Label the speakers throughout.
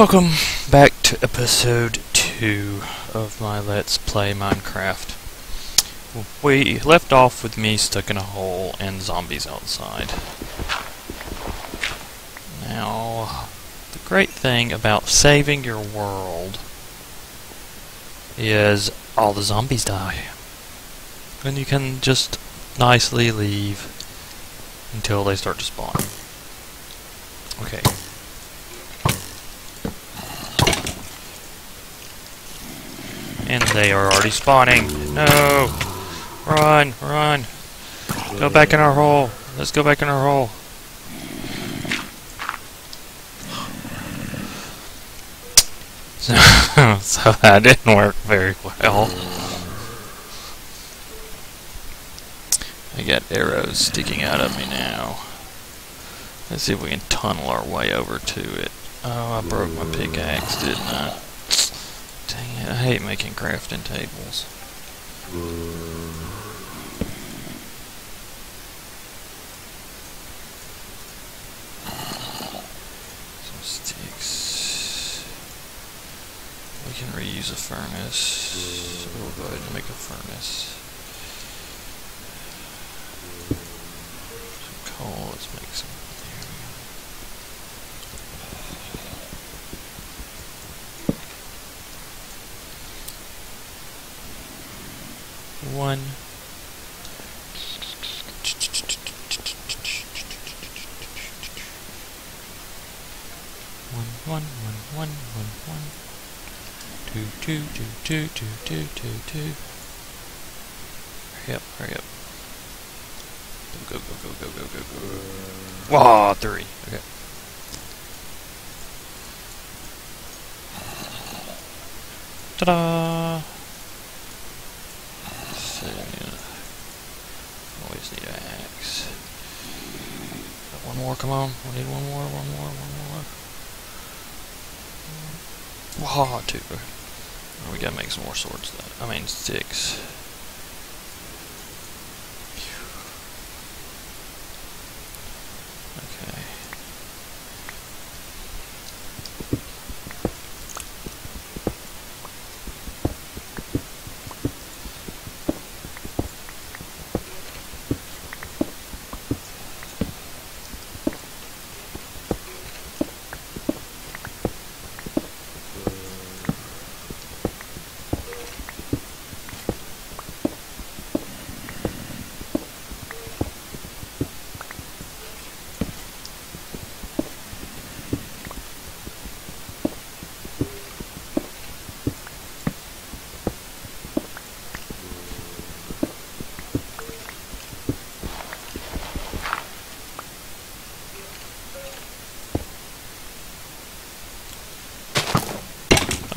Speaker 1: Welcome back to episode 2 of my Let's Play Minecraft. We left off with me stuck in a hole and zombies outside. Now, the great thing about saving your world is all the zombies die. And you can just nicely leave until they start to spawn. Okay. And they are already spawning. No! Run! Run! Go back in our hole. Let's go back in our hole. So, so that didn't work very well. I got arrows sticking out of me now. Let's see if we can tunnel our way over to it. Oh, I broke my pickaxe, didn't I? Dang it, I hate making crafting tables. Some sticks. We can reuse a furnace. We'll go ahead and make a furnace. Some coal, let's make some. There we go. One. One, one, one, one, one, one. Two, two, two, two, two, two, two, two. Hurry up, hurry up. Go, go, go, go, go, go, go, go. Whoa, three. Okay. Ta-da! So, yeah. Always need an axe. Got one more, come on. We need one more, one more, one more. Wow, two. We gotta make some more swords though. I mean sticks. Okay.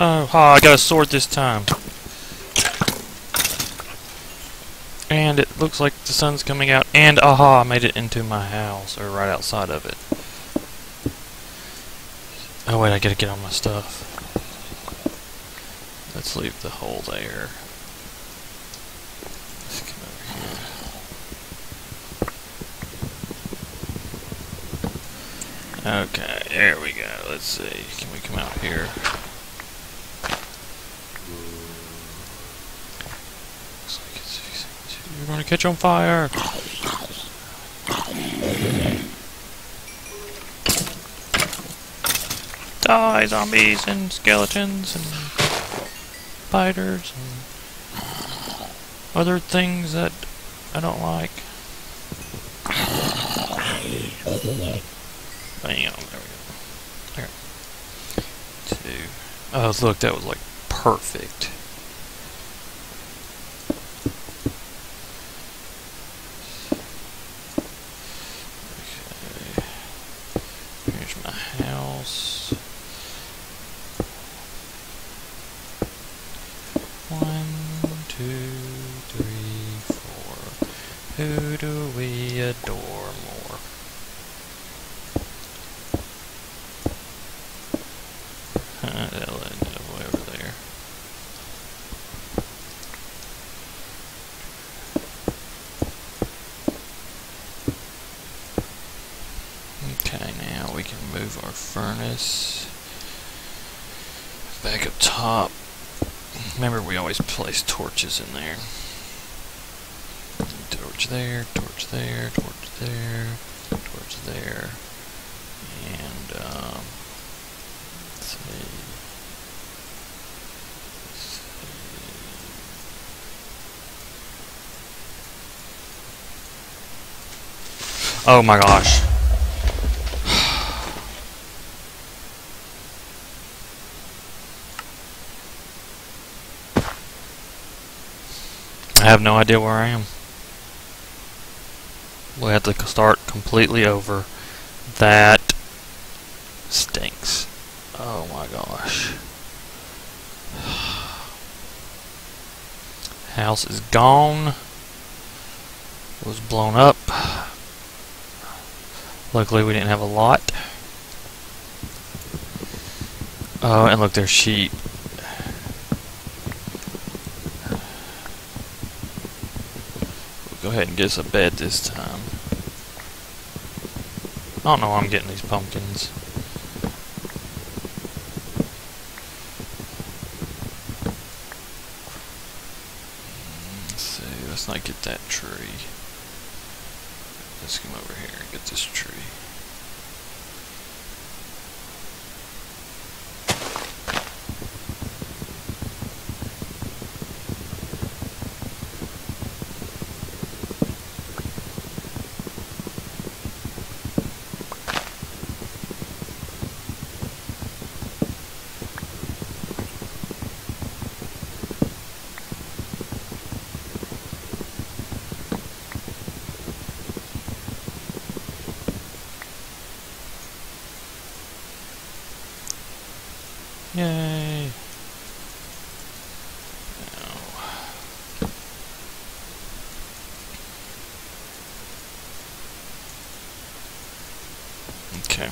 Speaker 1: Oh, ha, I got a sword this time. And it looks like the sun's coming out. And aha, I made it into my house, or right outside of it. Oh wait, I gotta get all my stuff. Let's leave the hole there. Okay, there we go. Let's see. Can we come out here? You're gonna catch on fire! Die, zombies and skeletons and spiders and other things that I don't like. Bam, there we go. There. Two. Oh, look, that was like perfect. Okay. Here's my house. One, two, three, four. Who do we adore more? Uh, that'll end up way over there. Furnace. back up top. Remember, we always place torches in there. Torch there, torch there, torch there, torch there, and um, let's see. Oh my gosh. I have no idea where I am. We have to start completely over. That stinks. Oh my gosh. House is gone. Was blown up. Luckily we didn't have a lot. Oh, and look, there's sheep. We'll go ahead and get us a bed this time. I don't know why I'm getting these pumpkins. Let's see, let's not get that tree. Let's come over here and get this tree. Yay! Now. Okay.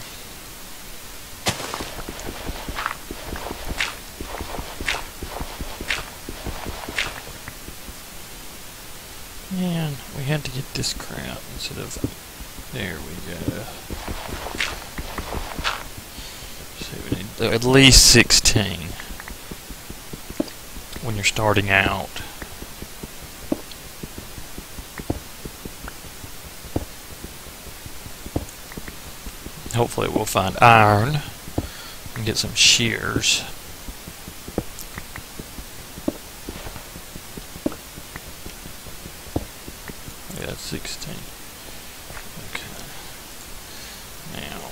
Speaker 1: Man, we had to get this crap instead of... There we go. So we need at least 16 when you're starting out. Hopefully we'll find iron and get some shears. Yeah, 16. Okay. Now,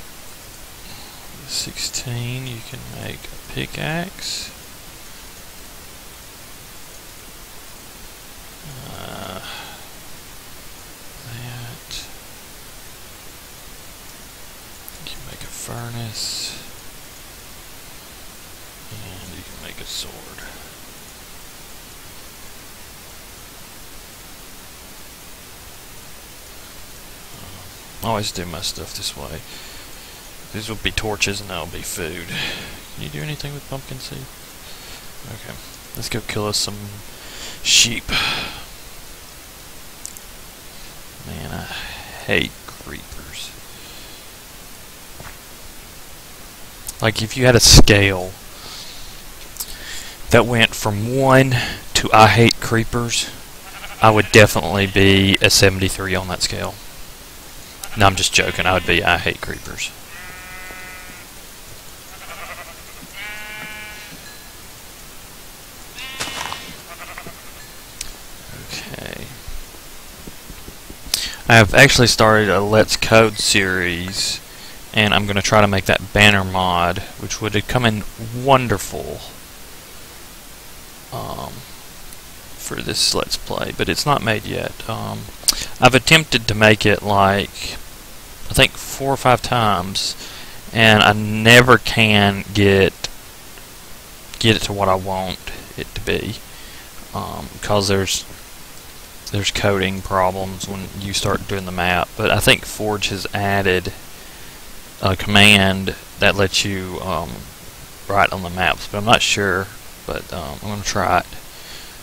Speaker 1: 16, you can make a pickaxe. Uh, that. You can make a furnace. And you can make a sword. Um, I always do my stuff this way. These will be torches and that'll be food. Can you do anything with pumpkin seed? Okay. Let's go kill us some sheep. Man, I hate creepers. Like if you had a scale that went from 1 to I hate creepers, I would definitely be a 73 on that scale. No, I'm just joking. I would be I hate creepers. Okay. I have actually started a Let's Code series, and I'm going to try to make that banner mod, which would come in wonderful um, for this Let's Play, but it's not made yet. Um, I've attempted to make it like, I think four or five times, and I never can get get it to what I want it to be because um, there's there's coding problems when you start doing the map. But I think Forge has added a command that lets you um, write on the maps, but I'm not sure. But um, I'm gonna try it.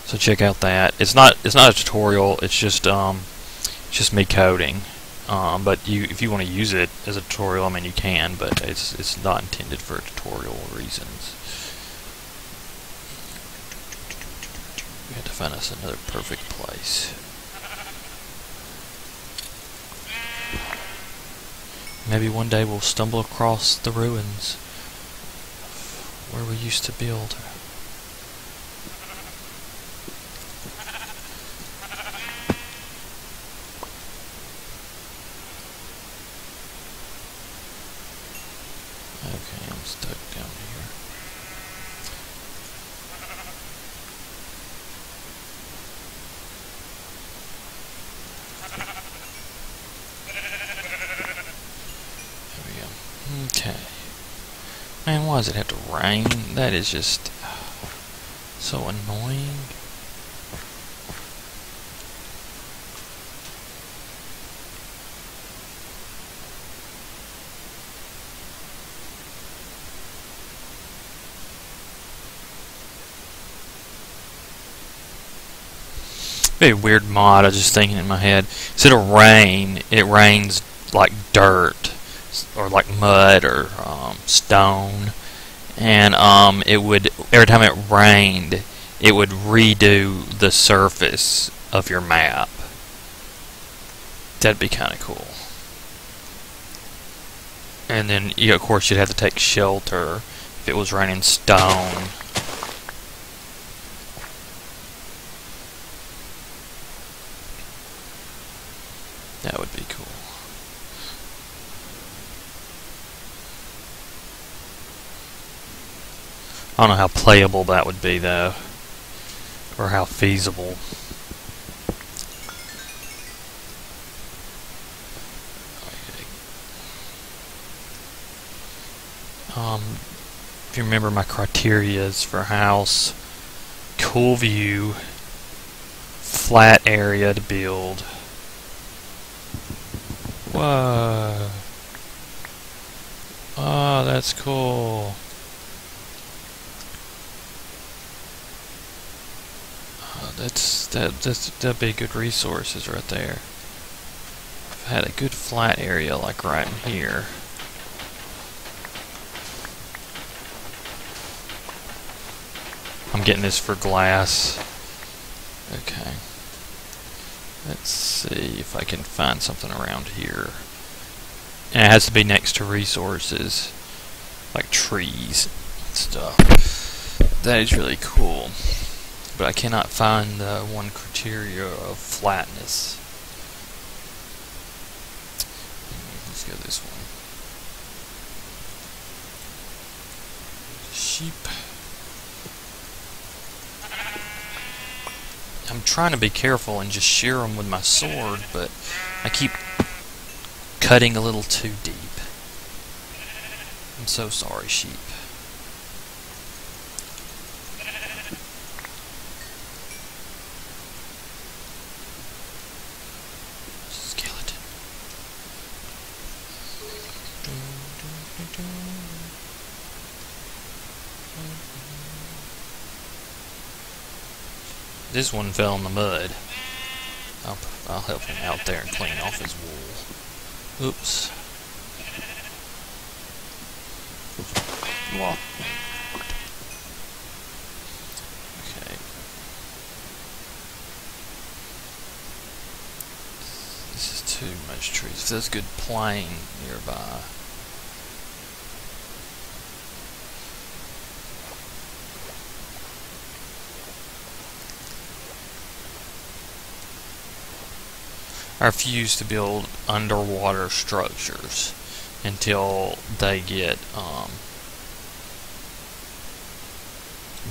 Speaker 1: So check out that. It's not it's not a tutorial. It's just um, it's just me coding. Um, but you if you want to use it as a tutorial, I mean you can, but it's it's not intended for tutorial reasons. We had to find us another perfect place. Maybe one day we'll stumble across the ruins where we used to build. Okay, I'm stuck down here. There we go. Okay. Man, why does it have to rain? That is just so annoying. Very weird mod. I was just thinking in my head. Instead of rain, it rains like dirt or like mud or um, stone, and um, it would every time it rained, it would redo the surface of your map. That'd be kind of cool. And then, you of course, you'd have to take shelter if it was raining stone. That would be cool. I don't know how playable that would be, though. Or how feasible. Um, if you remember my criterias for house, cool view, flat area to build. Whoa. Oh, that's cool. Oh, that that's that'd be good resources right there. I've had a good flat area like right in here. I'm getting this for glass. Okay. Let's see if I can find something around here. And it has to be next to resources, like trees and stuff. That is really cool. But I cannot find the one criteria of flatness. Let's go this one. Sheep. I'm trying to be careful and just shear them with my sword, but I keep cutting a little too deep. I'm so sorry, sheep. This one fell in the mud. I'll, I'll help him out there and clean off his wool. Oops. Well. This is too much trees. If there's good plain nearby. I refuse to build underwater structures until they get um,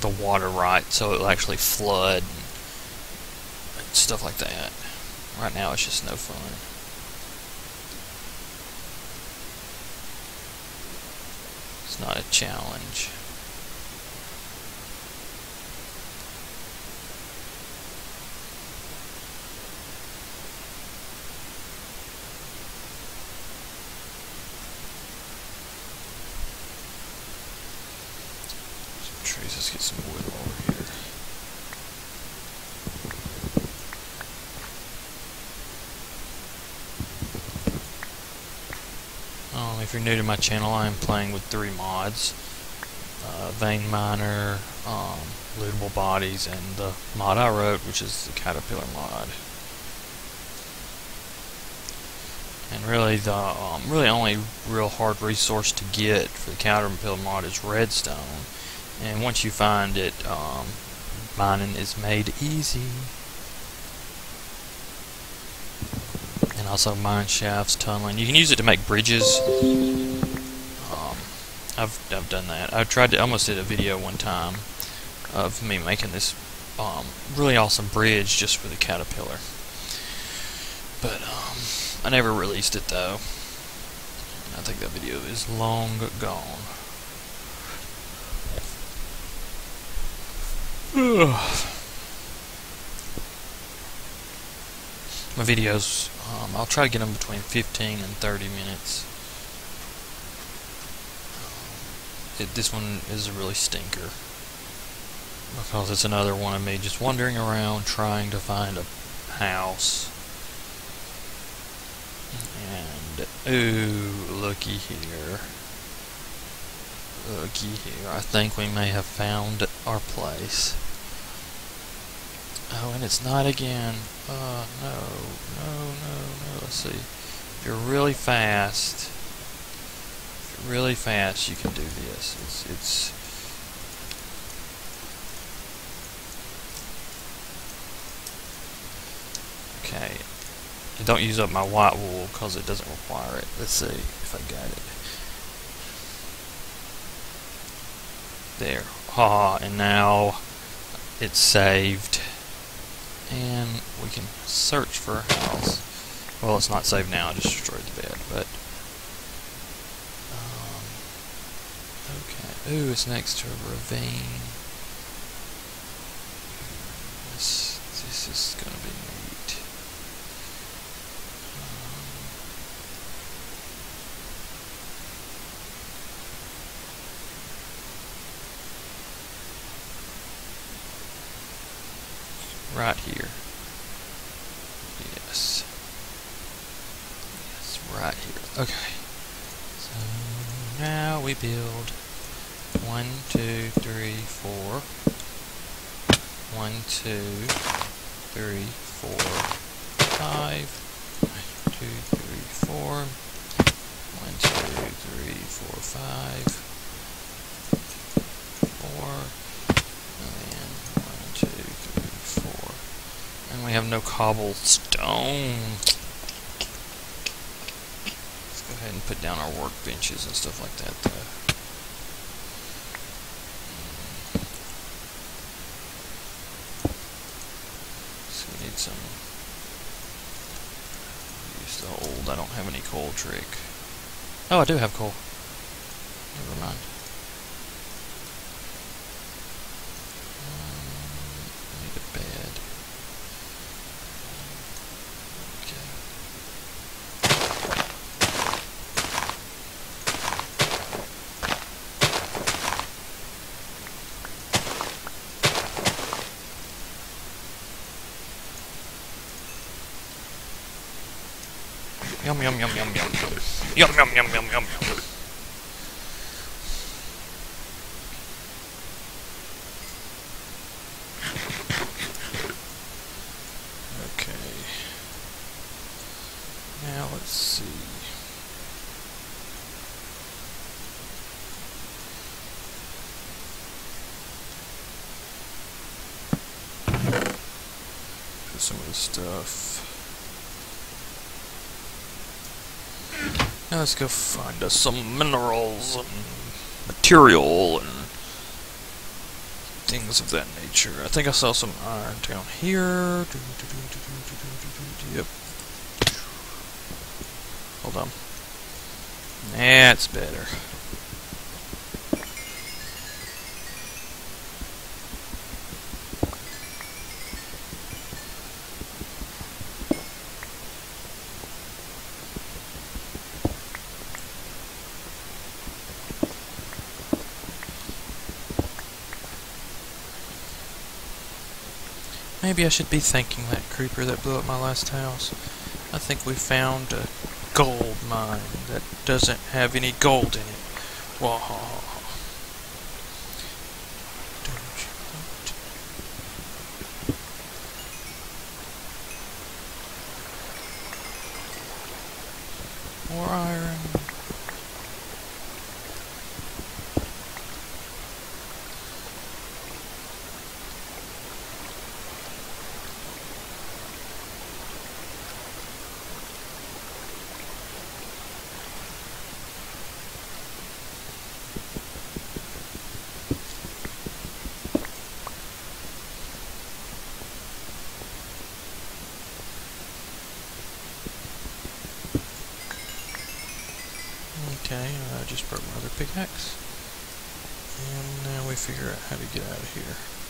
Speaker 1: the water right so it'll actually flood and stuff like that. Right now it's just no fun. It's not a challenge. Some trees, let's get some wood over here. Um, if you're new to my channel, I am playing with three mods. uh, vein miner, um, lootable bodies, and the mod I wrote, which is the Caterpillar mod. And really, the um, really only real hard resource to get for the Caterpillar mod is redstone. And once you find it, um, mining is made easy. And also mine shafts, tunneling. You can use it to make bridges. Um, I've I've done that. I tried to almost did a video one time of me making this um, really awesome bridge just for the caterpillar. But um, I never released it though. I think that video is long gone. My videos, um, I'll try to get them between 15 and 30 minutes. It, this one is a really stinker. Because it's another one of me just wandering around trying to find a house. And, ooh, looky here. Looky here. I think we may have found our place. Oh, and it's not again. Oh, no, no, no, no. Let's see. If you're really fast, if you're really fast, you can do this. It's, it's, okay. don't use up my white wool because it doesn't require it. Let's see if I got it. There. Ah, and now it's saved and we can search for a house. Well, it's not saved now, I just destroyed the bed, but... Um, okay, ooh, it's next to a ravine. This, this is gonna be neat. Right here. Yes. Yes, right here. Okay. So now we build one, two, three, four. One, two, three, four, five. One, two, three, four. One, two, three, four, five. Four. We have no cobblestone. Let's go ahead and put down our workbenches and stuff like that, though. So we need some... Use the old, I don't have any coal trick. Oh, I do have coal. Never mind. Yum yum yum yum yum. Yum yum yum yum yum. Okay. Now let's see. some of the stuff. Now let's go find us some minerals and material and things of that nature. I think I saw some iron down here. Yep. Hold on. That's better. Maybe I should be thanking that creeper that blew up my last house. I think we found a gold mine that doesn't have any gold in it. Wahaha. More iron. Okay, I just broke my other pickaxe. And now we figure out how to get out of here.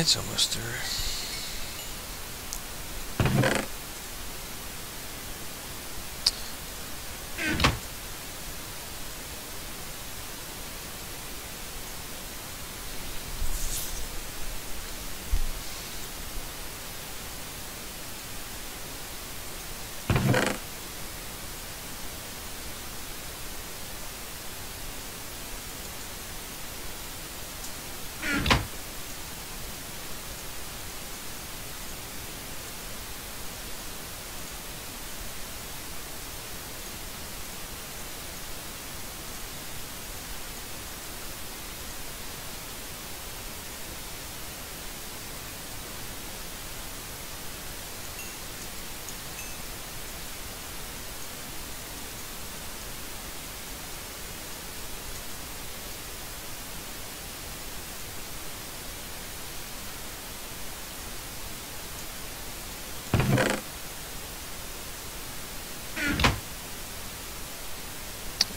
Speaker 1: It's almost through.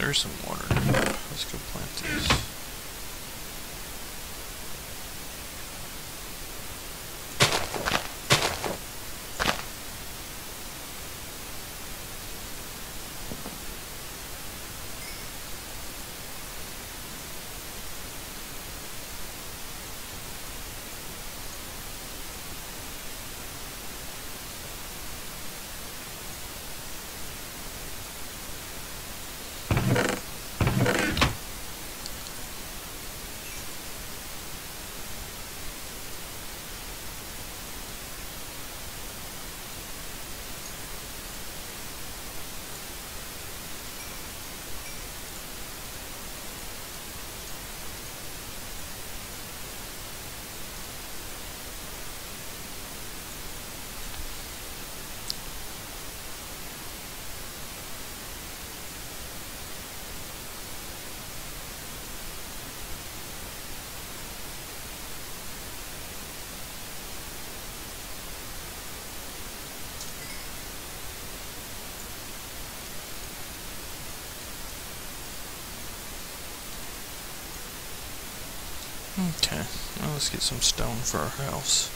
Speaker 1: There's some water. Let's go plant these. Okay, now let's get some stone for our house.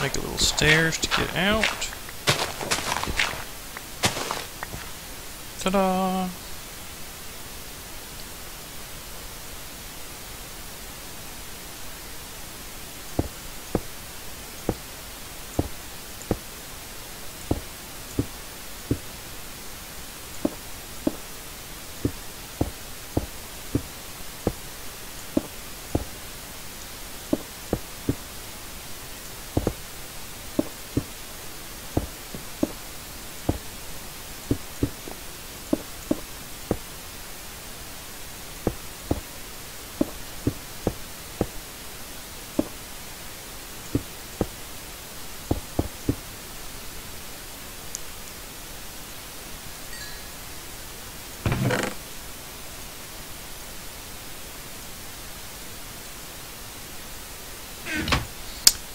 Speaker 1: Make a little stairs to get out. Ta-da!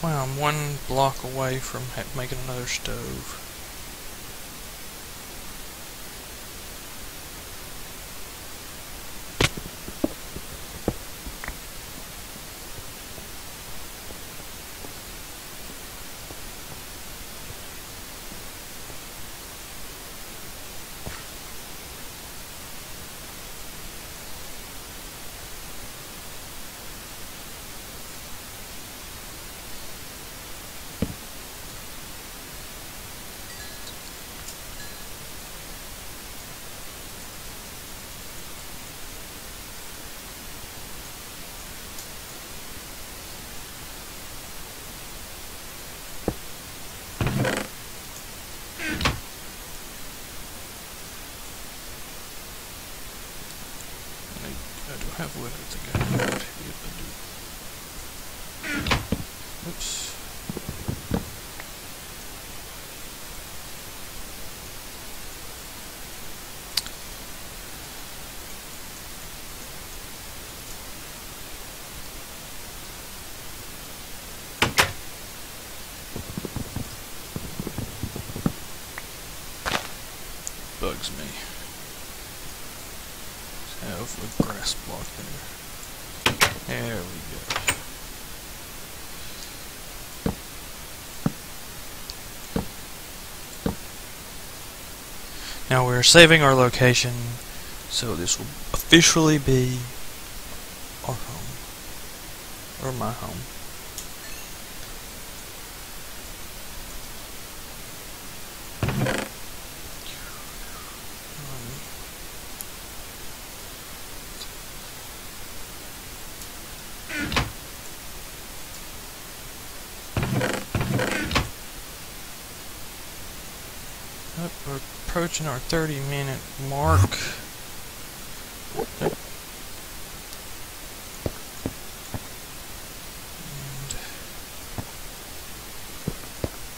Speaker 1: Wow, I'm one block away from making another stove. have wood with the guy. Oops. Bugs me grass block there. There we go. Now we're saving our location, so this will officially be our home, or my home. We're approaching our 30 minute mark.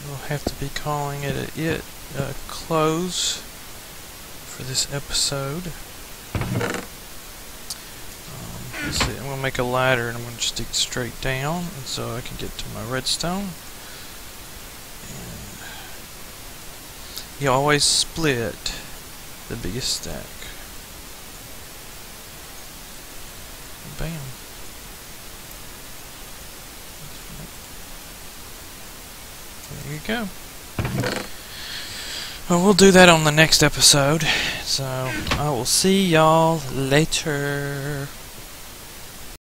Speaker 1: We'll have to be calling it a it close for this episode. Um, let's see, I'm going to make a ladder and I'm going to stick straight down so I can get to my redstone. You always split the biggest stack. Bam. There you go. Well, we'll do that on the next episode. So, I will see y'all later.